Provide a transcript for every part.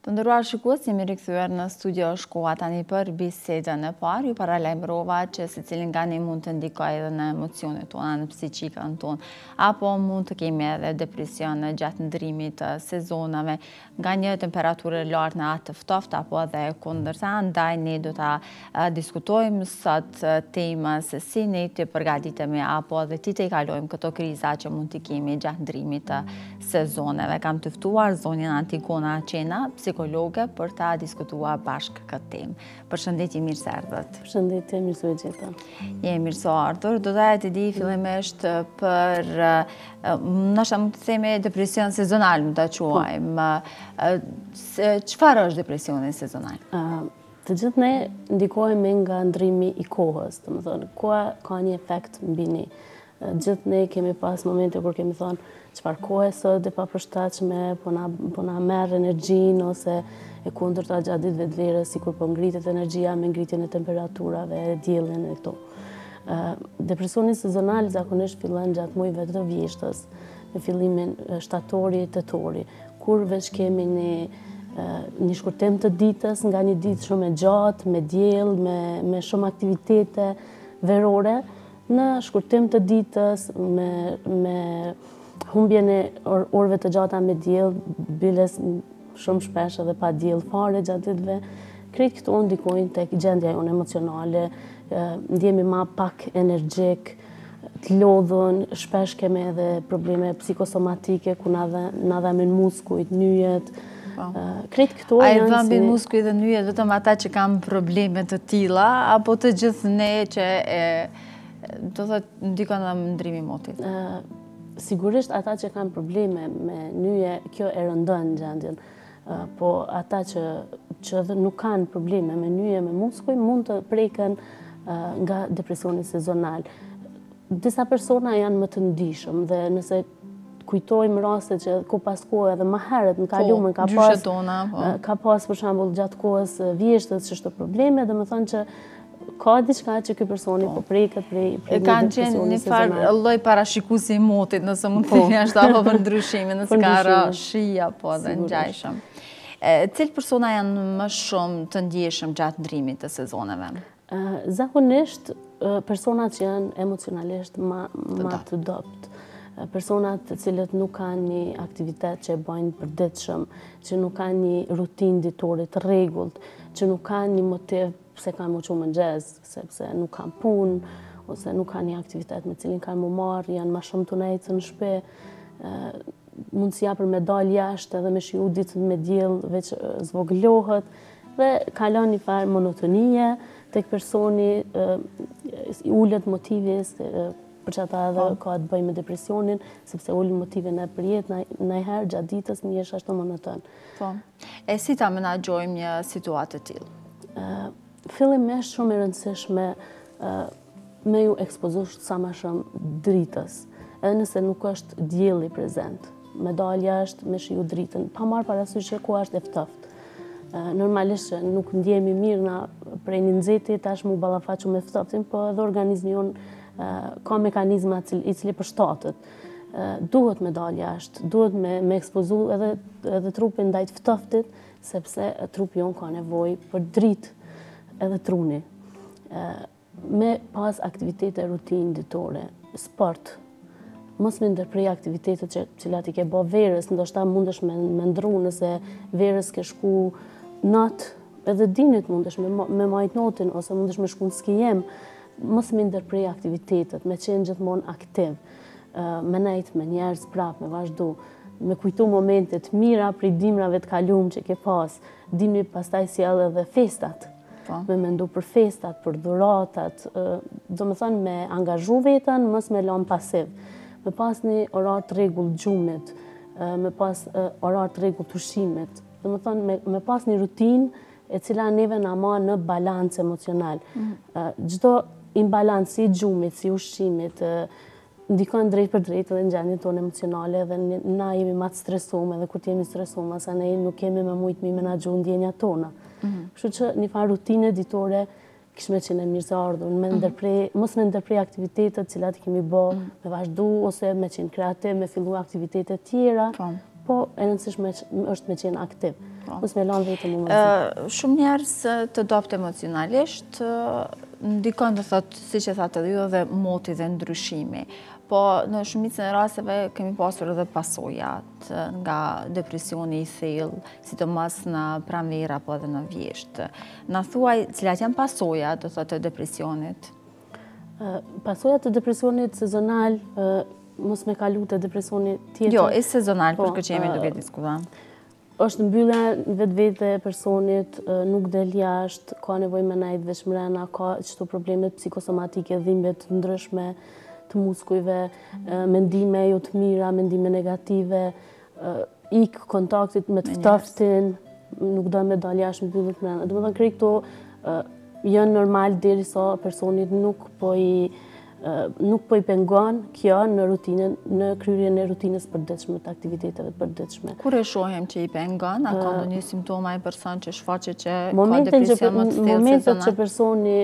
Të nderuar shikues, jemi rikthyer në studio shkoha tani për bisedën e parë, ju paralajmërova që secilin nga ne mund të ndikojë edhe në emocionet tona, në psikikën tonë, apo mund të kemi edhe depresion gjatë ndrimit të sezonave, nga një temperaturë e lartë në atë të ftohtë apo edhe e kundërta, ndaj ne do ta diskutojmë sot temën se si ne të përgatitemi apo edhe si t'i kalojmë këto kriza që mund t'i kemi gjatë ndrimit të sezoneve. Kam të ftuar zonjën Antigona Cena, psikologe, për ta diskutuar bashkë këtë temë. Përshëndetje, mirë se erdhët. Përshëndetje, mirë se ju gjeta. Je e mirëseardhur. Dua të di fillimisht për nëse mund të themi depresion sezonal, mund ta po. quajmë. Çfarë është depresioni sezonal? Të gjithë ne ndikohemi nga ndrimi i kohës, domethënë, koha ka një efekt mbi ne. Gjithë ne kemi pas momente kur kemi thonë çfarë kohe sot e papërshtatshme, po na po na merr energjinë ose e kundërta gjatë ditëve të verës, sikur po ngritet energjia me ngritjen e temperaturave, diellin e këto. Depresioni sezonal zakonisht fillon gjatë muajve të vjeshtës, në fillim shtatori, tetori, kur veç kemi një një shkurtim të ditës nga një ditë shumë e gjatë, me diell, me me shumë aktivitete verore, Në shkurtim të ditës, me humbjen e orëve të gjata me diell, bile shumë shpesh edhe pa diell fare gjatë ditëve, krejt këto ndikojnë tek gjendja jonë emocionale, ndihemi ma pak energjik, të lodhun, shpesh kemi edhe probleme psikosomatike, kur na dhemin muskujt, nyjet, Po. Krejt këto janë si... A i dhembin muskujt dhe nyjet vetëm ata që kanë probleme të tilla, apo të gjithë ne që e... Do të thotë ndikon dhe te ndrimi motit? Sigurisht ata që kanë probleme me nyje, kjo e rëndon gjendjen. Po ata që që dhe nuk kanë probleme me nyje me muskuj, mund të preken nga depresioni sezonal. Disa persona janë më të ndjeshëm dhe nëse kujtojmë rastet që ka pas kohë edhe më herët në po, kalumen ka pas po. ka pas për shembull gjatë kohës së vjeshtës që është probleme, domethënë që ka diçka që ky personi po, po preket prej prej e kanë qenë një farë lloj parashikuesi i motit nëse mund të po. themi ashtu apo për ndryshime nëse ka ra shi apo dhe ngjajshëm. Cilët persona janë më shumë të ndjeshëm gjatë ndrimit të sezoneve? Zakonisht, personat që janë emocionalisht ma të dobt, personat të cilët nuk ka një aktivitet që e bëjnë përditshëm, që nuk ka një rutin ditore t'rregullt, që nuk ka një motiv pse kanë m'u çu n'mëngjes, sepse nuk kanë punë, ose nuk ka një aktivitet me cilin kanë m'u marrë, janë ma shumë tu nejtë në shpi, mundësia për me dalë jashtë edhe me shiju ditën me diell, veç zvogëlohet, Dhe kalon një farë monotonie tek personi, ulet motivi për qata edhe po. ka të bëjë me depresionin, sepse ulin motivin e përjet, naherë gjatë ditës mbesesh ashtu monoton. Po, e si ta menaxhojmë një situatë të tillë? Fillimisht shumë e rëndësishme, me ju ekspozu sa ma shumë dritës, edhe nëse nuk është dielli prezent, me dalë jashtë, me shiju dritën, pa marrë parasysh që ku është e ftoftë. Normalisht nuk ndjemi mirë na prej një nxeti, tash m'u ballafaqu me të ftoftin, po edhe organizmi jonë ka mekanizma me cilët përshtatet. Duhet me dalë jashtë, duhet me ekspozu edhe trupin ndaj të ftoftit, Sepse trupi jonë ka nevojë për dritë edhe truni. Me pas aktivitete rutinë ditore, sport, mos me ndërpre aktivitetet që cilat i ke bo verës, ndoshta mundesh me, me ndrru nëse verës ke shku n'not, edhe dimrit mundesh me, me majtë notin, ose mundesh me shku në skijim, mos me i ndërpre aktivitetet, me qenë gjithmonë aktiv. Me nejt me njerz prap me vazhdu me kujtu momente t'mira prej dimrave të kalun që ke pas dimri pastaj sjell edhe festat po. me mendu për festat, për dhuratat do me thonë me angazhu veten mos me lonë pasiv me pas një orar të rregullt gjumit, me pas orar të rregullt ushqimit, do me thonë me pas një rutin e cila neve na mban në balans emocional. Mhm. Çdo imbalans si gjumit, si ushqimit, ndikon drejtpërdrejt edhe në gjendjen tonë emocionale dhe na jemi më të stresuar edhe kur të jemi stresuar, masanej nuk kemi me mujt m'i menaxhu ndjenjat tona. Mhm. Kështu që një farë rutinë ditore kish me qenë mirëseardhur, me mhm. ndërpre, mos me ndërpre aktivitetet cilat i kemi bo, mhm. me vazhdu ose me qenë kreativ, me fillu aktivitete tjera, po. Po, e rëndësishme është me qenë aktiv. Po. Mos me lanë veten m'u mërzit. Shumë njerës të dobët emocionalisht, ndikon do thotë, siç e thatë edhe ju, dhe moti dhe ndryshimi, po në shumicën e rasteve kemi pasur edhe pasojat nga depresioni i thellë, sidomos në pranverë, apo edhe në vjeshtë. Na thuaj, cilat janë pasojat, do thotë, të depresionit? Pasojat e depresionit sezonal, mos me kalu të depresionit tjetër. Jo, sezonal, po po, këtë që jemi duke diskutu. Është mbyllja në vetvete e personit, nuk del jashtë, ka nevoj me nejt veç mrena, ka qëto probleme psikosomatike, dhimbje të ndryshme të muskujve, mendime jo të mira, mendime negative, ikë kontaktit me të ftoftin, nuk dojnë me dalë jashtë mbyllet mrena. Domethënë krejt këto janë normal derisa personin nuk po i nuk po i pengon kjo në rutinën, në kryerjen e rutinës përditshme, të aktiviteteve përditshme. Kur e shohim që i pengon, a ka ndonjë simptomë personi që shfaq që ka depresion më të thellë? Në momentet që personi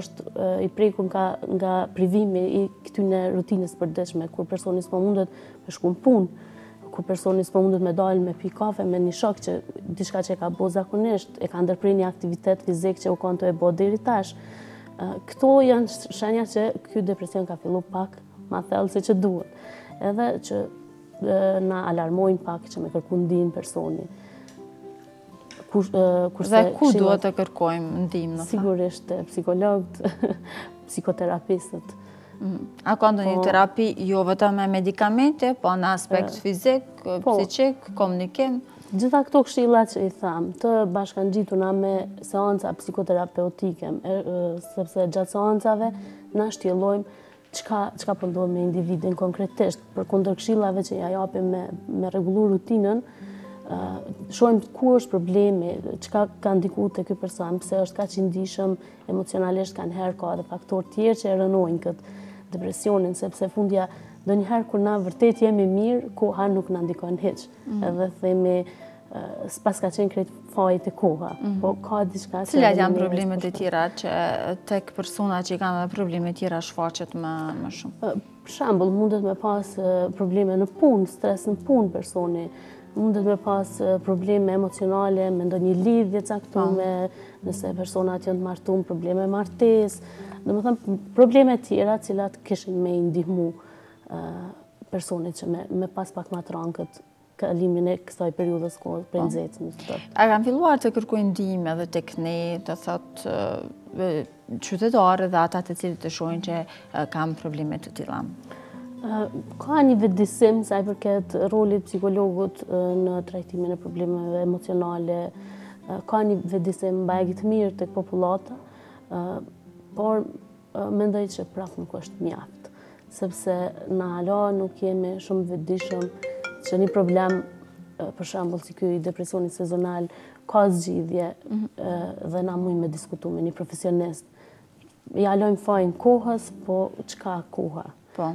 është i prekur nga privimi i këtyne rutinës përditshme, kur personi s'po mundet Me shku në punë, kur personi s'po mundet me dalë me pi kafe me një shok që diçka që e ka bo zakonisht, e ka ndërpre një aktivitet fizik që u kanë tu e bo deri tash. Këto janë shenja që ky depresion ka fillu pak ma thellë se që duhet. Edhe që na alarmojnë pak që me kërku ndihmë personi. Dhe ku duhet të kërkojmë ndihmë? Sigurisht, psikologët, psikoterapistët. Mm. A ka ndonjë po- terapi jo vetëm me medikamente, po në aspekt fizik, po. psikik, komunikim? Gjitha këto këshilla që i tham, të bashkangjituna me seanca psikoterapeutike, sepse gjatë seancave na shtjellojmë Çka, çka po ndodh me individin konkretisht, përkundër këshillave që ja japim me, me rregullu rutinën, shohim ku është problemi, çka ka ndiku te ky person, pse është kaq i ndijshëm emocionalisht kanëherë ka edhe faktorë tjerë që e rëndojnë këtë depresionin, sepse fundja ndonjëherë kur na vërtet jemi mirë, koha nuk na ndikon hiç. Mm. Edhe themi s'paska qenë krejt fajtë e koha, mhm. po ka diçka... Cilat janë problemet e tjera që tek persona që i kanë dhe problemet tjera shfaqet më shumë? Për shembull, mundet me pas probleme në punë, stres në punë personi, mundet me pas probleme emocionale, me ndonjë lidhje të caktume, po. nëse personat janë të martum, probleme në martesë, domethënë, probleme tjera të cilat kishin me i ndihmu personit që me pas pak ma të randë këtë kalimin e kësaj periudhës kohë për po. nxehtësisë në qytet. A kanë filluar të kërkojnë ndihmë edhe tek ne, të thotë qytetarët dhe ata të cilët të shohin që kanë probleme të tilla? Ka një vetëdijesim sa i përket rolit psikologut në trajtimin e problemeve emocionale, ka një vetëdijesim bajagi të mirë te popullata, por Mendoj që prapë nuk është mjaft, sepse na ala nuk jemi shumë vetëdijshëm që një problem për shambull si ky i depresionit sezonal ka zgjidhje dhe na mujnë me diskutu me një profesionist. Ia lojmë fajin kohës, po çka koha? Po.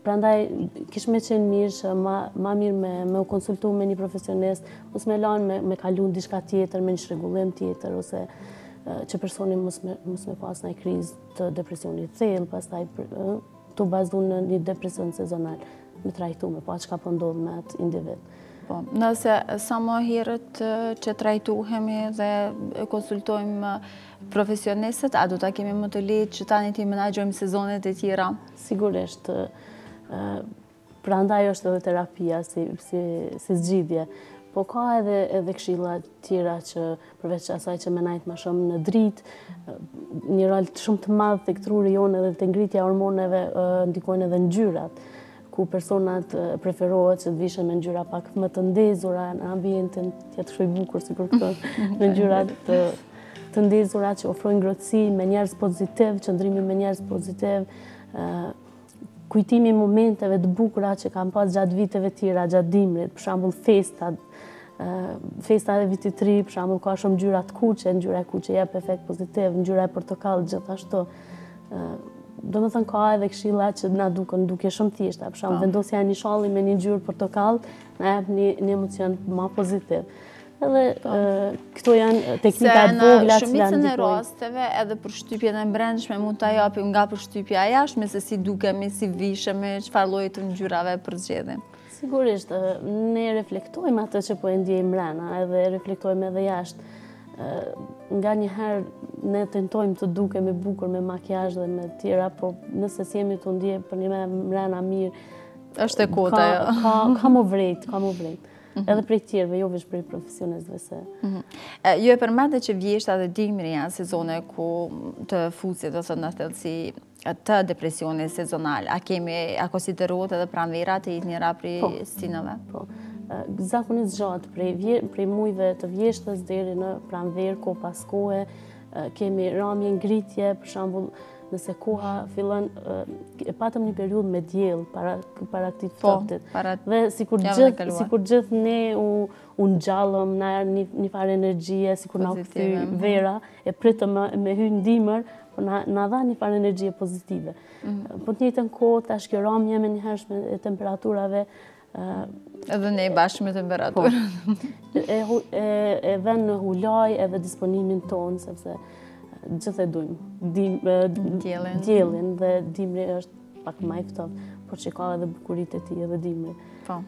Prandaj, kish me qenë mirë që ma mirë me u konsultu me një profesionist, mos me lanë me kalu në diçka tjetër, me një çrregullim tjetër, ose që personi mos me pas një krizë të depresionit të thellë, pastaj të bazu në një depresion sezonal, me trajtu me pa çka po ndodh po me atë individ. Po, nëse sa më herët që trajtuhemi dhe konsultojmë Profesionistët, a do ta kemi më të lehtë që tani t'i menaxhojmë sezonet e tjera? Sigurisht, prandaj është edhe terapia si si zgjidhje. Po ka edhe edhe këshilla tjera që përveç asaj që me nejt më shumë në dritë, një rol shumë të madh tek truri jonë edhe te ngritja e hormoneve ndikojnë edhe ngjyrat. ku personat preferohet që të vishen me ngjyra pak më të ndezura në ambientin, të jetë shumë bukur sikur këto, me ngjyra të të ndezura që ofrojnë ngrohtësi me njerëz pozitivë, qëndrimi me njerëz pozitivë, kujtimi i momenteve të bukura që kem pas gjatë viteve tjera, gjatë dimrit, për shambull festat, Festa e vitit të ri, për shembull, ka shumë ngjyra të kuqe, ngjyra e kuqe jep efekt pozitiv, ngjyra e portokallit gjithashtu. Domethënë ka edhe këshilla që na duken shumë të thjeshta, për shembull, po. vendosja e një shalli me një ngjyrë portokall na jep një, një emocion më pozitiv. Edhe po. këto janë teknika të vogla që janë ndihmuar. Në raste edhe përshtypjen e brendshme mund ta japim nga përshtypja e jashtme se si dukemi, si vishemi, çfarë lloji të ngjyrave përzgjedhim. Sigurisht, ne reflektojmë atë që po e ndjejmë mrena, edhe reflektojmë edhe jashtë. Nganjëherë ne tentojmë të dukemi bukur, me makiazh dhe me tjera, po nëse s'jemi tu ndje përnjëmend mrena mirë, është e kota, jo. Ka, ka m'u vrejt, ka m'u vrejt. Mhm. Edhe prej tjerëve, jo veç prej profesionistëve se. Mhm. Ju e përmendët që vjeshta dhe dimri janë sezone ku të fusin ose në thellësi të depresionit sezonal, a kemi, a konsiderohet edhe pranvera të jetë njëra prej po. stinëve? Po, zakonisht gjatë, prej mujve të vjeshtës deri në pranverë, kohë pas kohe, kemi ramje ngritje, për shambull, nëse koha fillon, e patëm një periudhë me diell para, para këti të po, ftoftit. Dhe sikur, gjithë, sikur gjithë ne u, u ngjallëm, na një, një farë energjie, sikur na u kthy vera, e pritëm me, me hy në dimër, Po na dha një farë energjie pozitive. Mhm. Po të njëjtën kohë tash kjo ramje e menjëhershme e temperaturave edhe neve bashkë me temperaturën. Po. E e dhen në huli edhe disponimin tonë sepse gjithë e dujmë. Diellin. Diellin dhe dimri është Pak ma i ftohtë, por që ka edhe bukuritë e tij edhe dimri. Po.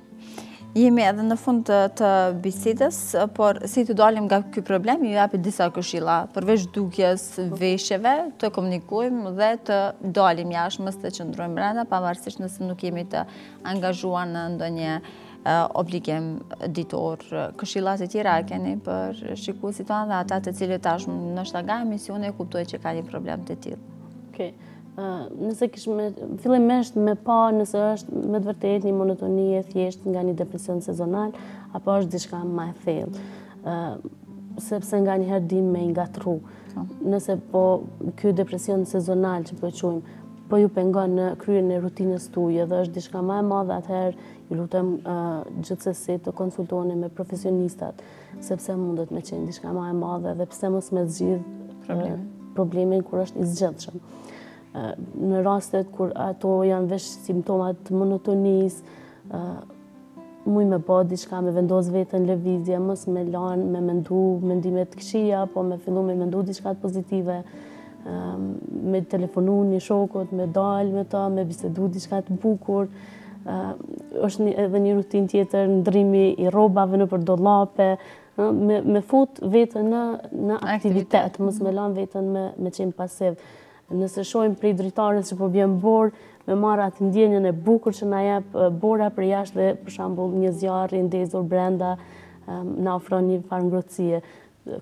Jemi edhe në fund të, të bisedës, por si të dalim nga ky problem, ju dhatë disa këshilla, përveç dukjes, veshjeve, të komunikojmë dhe të dalim jashtë, mos të qëndrojmë brenda, pavarësisht nëse nuk jemi të angazhuar në ndonjë obligim ditor. Këshilla të tjera a keni për shikuesit tanë dhe ata të cilët tashmë nga emisioni kuptojnë që ka një problem të tillë. Okay. Nëse kishim me, fillimisht me pa nëse është me të vërtetë një monotoni e thjeshtë nga një depresion sezonal, apo është diçka më e thellë. Sepse nganjëherë dimë me i ngatrru. Po. Nëse po, ky depresion sezonal që po e qujmë, po ju pengon në kryerjen e rutinës tuj dhe është diçka më e madhe atëherë, ju lutem gjithsesi të konsultoheni me profesionistat Sepse mundet me qenë diçka ma e madhe dhe pse mos me zgjidh problemin kur është i zgjidhshëm. Në rastet kur ato janë veç simptoma të monotonisë, muj me ba diçka, me vendos veten n'lëvizje, mos me lanë, me mendu mendime t'këqija, po me fillu me mendu diçka të pozitive, me telefonu një shokut, me dalë me ta, me bisedu diçka të bukur, është edhe një rutinë tjetër, ndrrimi i rrobave nëpër dollape, me fut veten në aktivitet, mos me lanë veten me qenë pasiv. Nëse shohim prej dritarës që po bjen borë, me marrë atë ndjenjën e bukur që na jep bora përjashtë dhe për shembull një zjarr i ndezur brenda na ofron një farë ngrohtësie.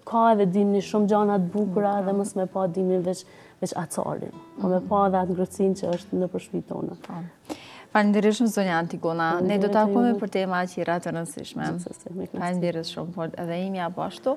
Ka edhe dimni shumë gjana të bukura dhe mos me pa dimnin veç, veç acarin. Po me pa edhe atë ngrohtsinë që është nëpër shpi tona. Po. Faleminderit shumë zonja Antigona. Ne do takohemi për tema tjera të rëndësishme. Faleminderit shumë, por edhe imja po ashtu.